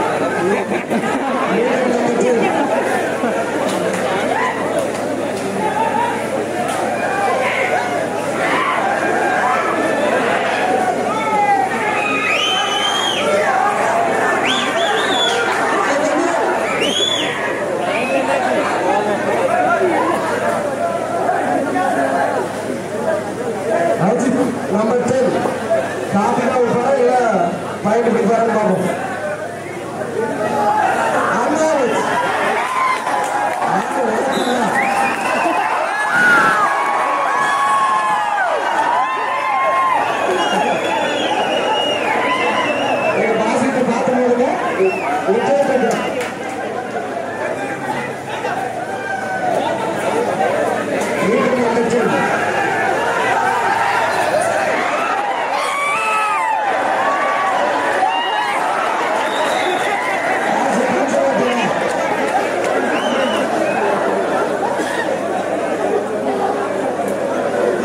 Gracias.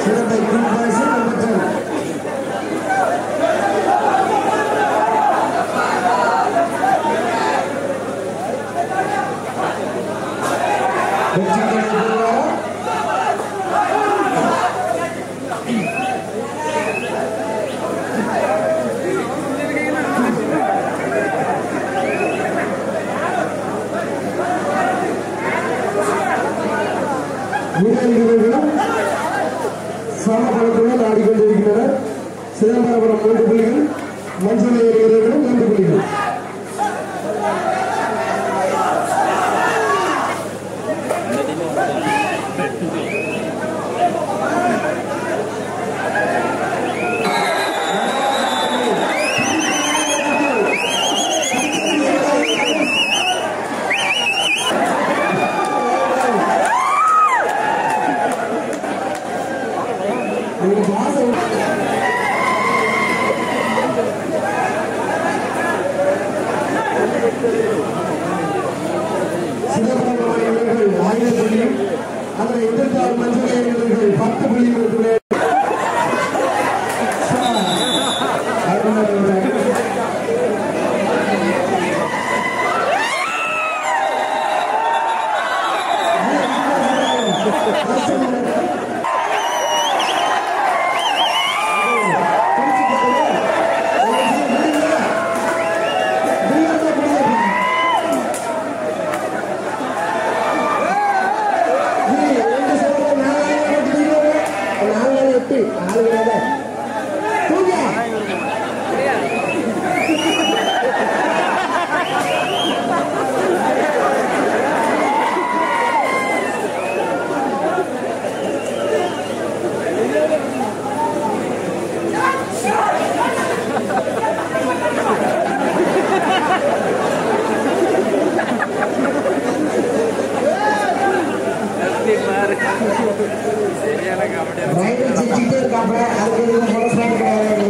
Should they రెండు గుళికలు మంచినీళ్ళు ఏడు లీటర్లు రెండు గుళికలు அதனை எதிர்த்தால் மஞ்சள் இவர்கள் பத்து புள்ளியும் இருக்கிற எட்டு ரைட்டு சிரிச்சுட்டே இருக்காப்ப அதுக்கு எதுவும் புலஸ்பாட்டு கிடையாது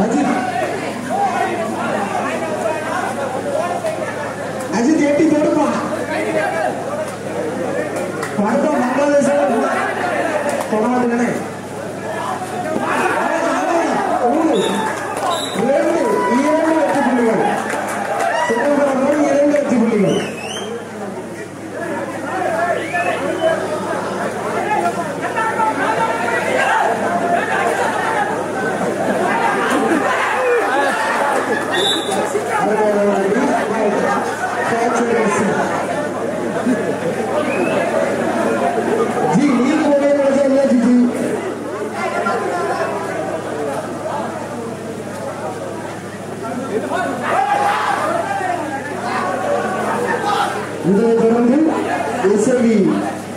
அஜித் அஜித் எட்டி தொடுப்பா படம் பங்களாதேஷ் தொடமாட்டேங்கண்ணே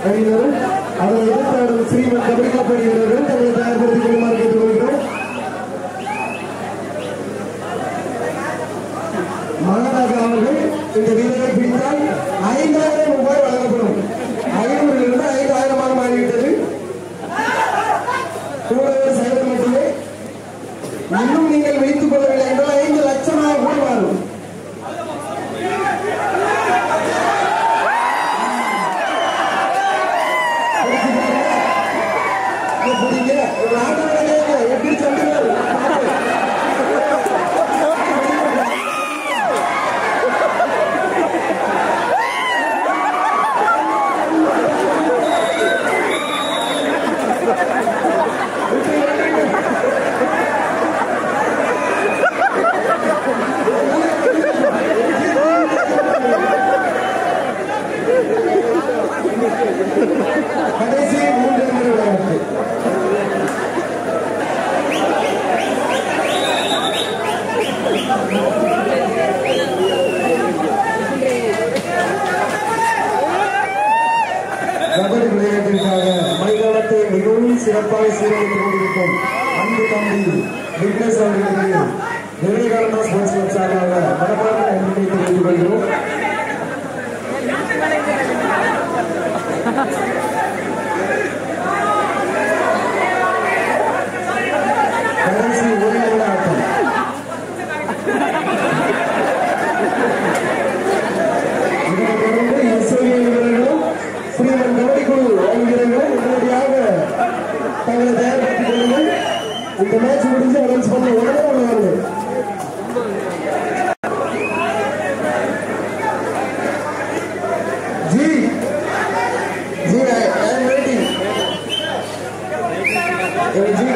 அணியினரும் அதனை எதிர்த்தாடும் ஸ்ரீமன் கபடி கபடி தங்களை தயார்படுத்திக் கொள்ளுமாறு கேட்டுக்கொள்கிறோம் மாணவராக அவர்கள் இந்த விளையாட்டிற்காக மைதானத்தை மிகவும் சிறப்பாக சீரமைத்துக் கொண்டிருக்கும் அன்பு தம்பி விக்னேஷ் அவர்களுக்கு விவேகானந்தா ஸ்போர்ட்ஸ் கிளப் சார்பாக மனமார்ந்த நன்றியை தெரிவித்துக் கொள்கிறோம். தங்களை தயார்படுத்திக் கொள்ளுங்கள் இந்த மேட்ச் முடிஞ்சு அனௌன்ஸ் பண்ண உடனே வாங்க ji ji I I am waiting ji